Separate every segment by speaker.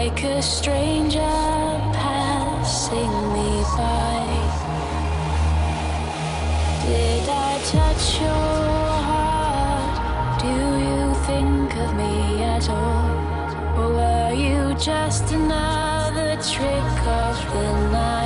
Speaker 1: like a stranger passing me by. Did I touch your heart? Do you think of me at all? Or were you just another trick of the night?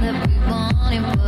Speaker 1: That we wanted